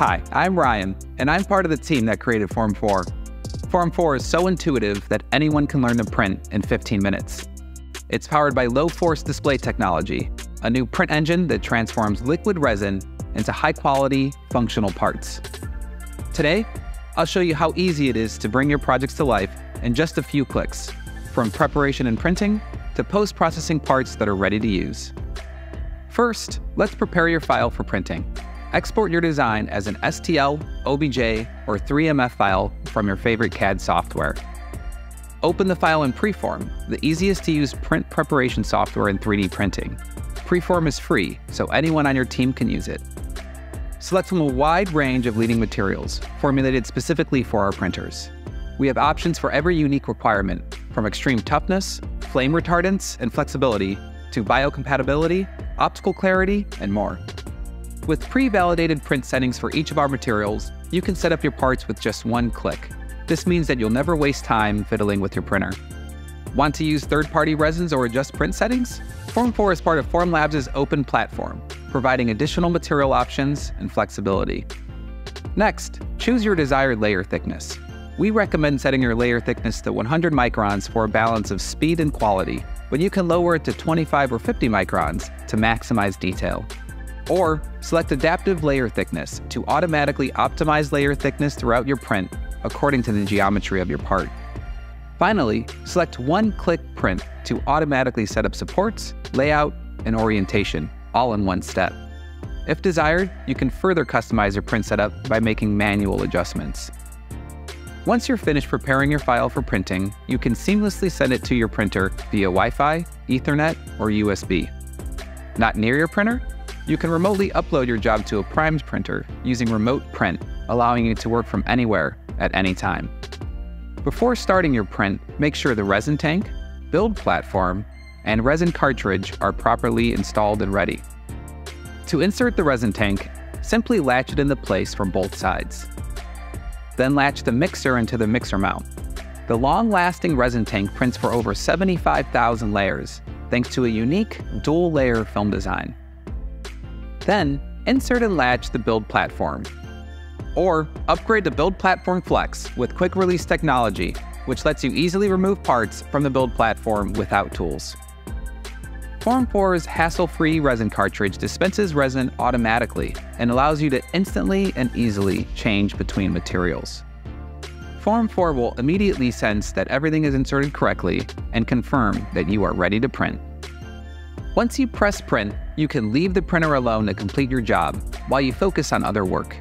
Hi, I'm Ryan, and I'm part of the team that created Form 4. Form 4 is so intuitive that anyone can learn to print in 15 minutes. It's powered by low force display technology, a new print engine that transforms liquid resin into high quality, functional parts. Today, I'll show you how easy it is to bring your projects to life in just a few clicks, from preparation and printing to post processing parts that are ready to use. First, let's prepare your file for printing. Export your design as an STL, OBJ, or 3MF file from your favorite CAD software. Open the file in Preform, the easiest to use print preparation software in 3D printing. Preform is free, so anyone on your team can use it. Select from a wide range of leading materials, formulated specifically for our printers. We have options for every unique requirement, from extreme toughness, flame retardance, and flexibility, to biocompatibility, optical clarity, and more. With pre-validated print settings for each of our materials, you can set up your parts with just one click. This means that you'll never waste time fiddling with your printer. Want to use third-party resins or adjust print settings? Form 4 is part of Formlabs' open platform, providing additional material options and flexibility. Next, choose your desired layer thickness. We recommend setting your layer thickness to 100 microns for a balance of speed and quality, but you can lower it to 25 or 50 microns to maximize detail. Or select adaptive layer thickness to automatically optimize layer thickness throughout your print according to the geometry of your part. Finally, select one-click print to automatically set up supports, layout, and orientation, all in one step. If desired, you can further customize your print setup by making manual adjustments. Once you're finished preparing your file for printing, you can seamlessly send it to your printer via Wi-Fi, Ethernet, or USB. Not near your printer? You can remotely upload your job to a primed printer using Remote Print, allowing you to work from anywhere at any time. Before starting your print, make sure the resin tank, build platform, and resin cartridge are properly installed and ready. To insert the resin tank, simply latch it into place from both sides. Then latch the mixer into the mixer mount. The long-lasting resin tank prints for over 75,000 layers, thanks to a unique dual-layer film design. Then, insert and latch the build platform. Or upgrade to Build Platform Flex with quick release technology, which lets you easily remove parts from the build platform without tools. Form 4's hassle-free resin cartridge dispenses resin automatically and allows you to instantly and easily change between materials. Form 4 will immediately sense that everything is inserted correctly and confirm that you are ready to print. Once you press print, you can leave the printer alone to complete your job while you focus on other work.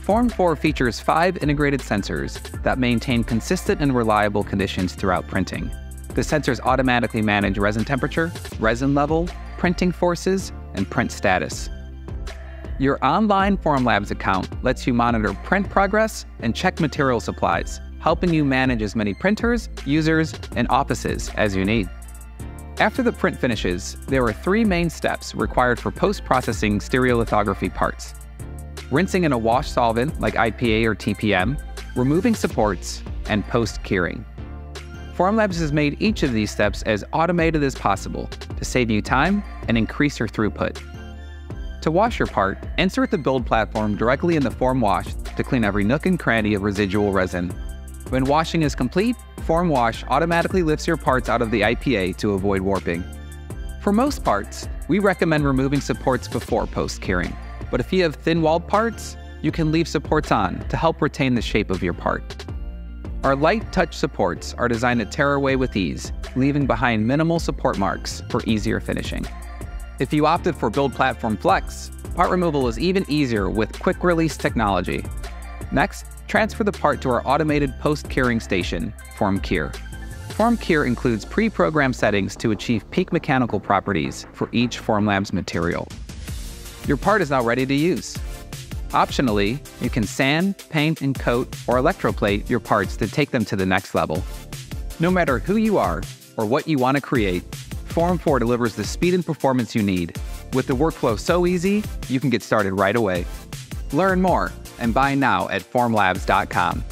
Form 4 features five integrated sensors that maintain consistent and reliable conditions throughout printing. The sensors automatically manage resin temperature, resin level, printing forces, and print status. Your online Formlabs account lets you monitor print progress and check material supplies, helping you manage as many printers, users, and offices as you need. After the print finishes, there are three main steps required for post-processing stereolithography parts. Rinsing in a wash solvent like IPA or TPM, removing supports, and post-curing. Formlabs has made each of these steps as automated as possible to save you time and increase your throughput. To wash your part, insert the build platform directly in the form wash to clean every nook and cranny of residual resin. When washing is complete, Form Wash automatically lifts your parts out of the IPA to avoid warping. For most parts, we recommend removing supports before post-curing, but if you have thin-walled parts, you can leave supports on to help retain the shape of your part. Our light touch supports are designed to tear away with ease, leaving behind minimal support marks for easier finishing. If you opted for Build Platform Flex, part removal is even easier with quick release technology. Next, transfer the part to our automated post-curing station, FormCure. FormCure includes pre-programmed settings to achieve peak mechanical properties for each Formlabs material. Your part is now ready to use. Optionally, you can sand, paint, and coat or electroplate your parts to take them to the next level. No matter who you are or what you want to create, Form 4 delivers the speed and performance you need. With the workflow so easy, you can get started right away. Learn more and buy now at formlabs.com.